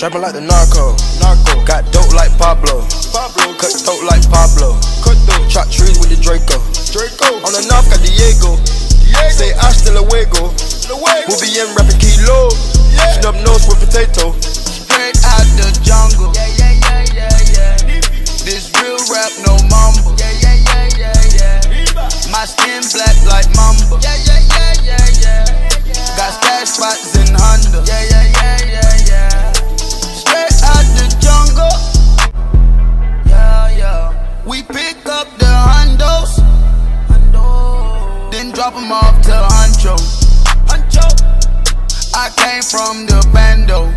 Trapping like the narco. Narco. Got dope like Pablo. Pablo. Cut throat like Pablo. Cut throat. Chop trees with the Draco. Draco. On the north got Diego. Diego. Say hasta luego. Luego. We'll be in rapping kilo. Yeah. Snub nose with potato. Straight out the jungle. Yeah, yeah, Then drop them off to Huncho. Huncho. I came from the bando.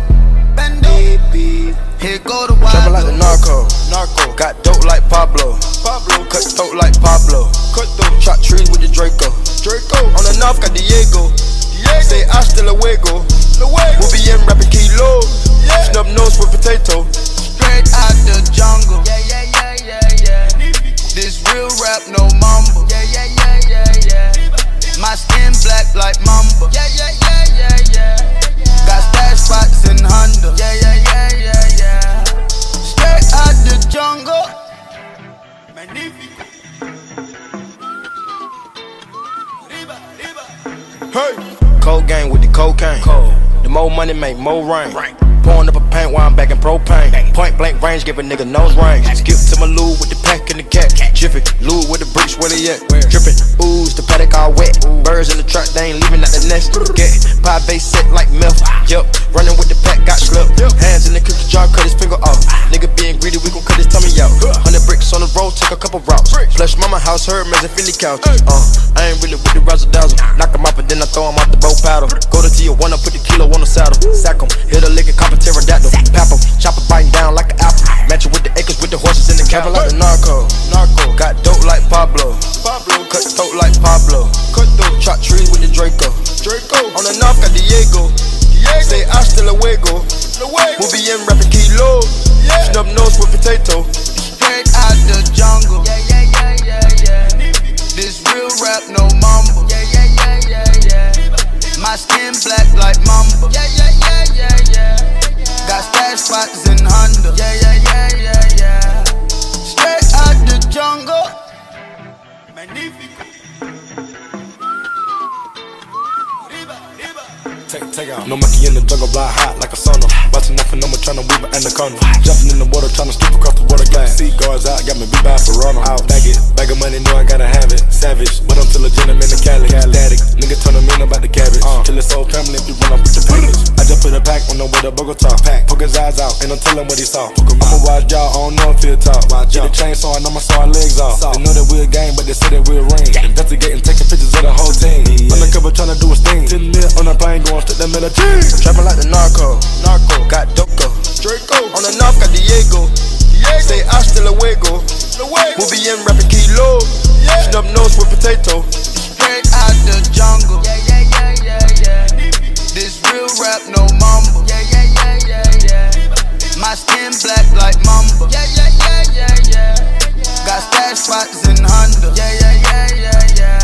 Bando. Here go the wild. Trapping like the narco. Narco. Got dope like Pablo. Pablo. Cut throat like Pablo. Cut throat. Chop trees with the Draco. Draco. On the north got Diego. Diego. Say hasta luego. Luego. We'll be in rapping kilo. Yeah. Snub nose with potato. Magnifico. Riba, riba. Hey. Cold gang with the cocaine. Cold. The more money make more rain. rain. Pouring up a paint while I'm back in propane. Point blank range, give a nigga nose range. Skip to my loo with the pack and the cat. Jiffy, loo with the bricks, where they at? Drippin', ooze, the paddock all wet. Birds in the truck, they ain't leaving out the nest. Get pie base set like milk. Yup, Flush mama house, her and Philly couch. Uh, I ain't really with the razzle dazzle. Knock him off and then I throw him off the bow paddle. Go to Tijuana, put the kilo on the saddle. Sack him, hit a lick and cop a pterodactyl. Pap him, chop it biting down like an apple. Match it with the acres, with the horses in the cabin like the narco. Narco. Got dope like Pablo. Pablo. Cut throat like Pablo. Cut throat. Chop trees with the Draco. Draco. On the north got Diego. Diego. Say hasta luego. Luego. We'll be in rapping kilo. Yeah. Snub nose with potato. No monkey in the jungle, fly hot like a sauna. Watching nothing, trying to weave an anaconda. Jumping in the water, trying to skip across the water glass. Guards out, got me beat by Ferrano. Out, bag it, bag of money, know I gotta have it. Savage, but I'm still a gentleman in Cali. Static, nigga turn them in about the cabbage. Uh. Till it's whole family, if you run up with the package. I just put a pack on the way to. Eyes out, and I'm telling what he saw. I'ma watch y'all, I don't know if he'll talk. Get a chainsaw, and I'ma saw our legs off. They know that we're a gang, but they say that we're a ring. Investigating, taking pictures of the whole team. Undercover trying to do his thing. 10 mil on a plane, going straight to military. Trapping like the narco. Narco. Got Doco. Draco. On the north got Diego. Diego. Say hasta luego. Luego. We'll be in rapping kilo. Yeah. Snub nose with potato. skin black like Mamba. Yeah, yeah, yeah, yeah, yeah. Got stash spots in Honda. Yeah, yeah, yeah, yeah, yeah.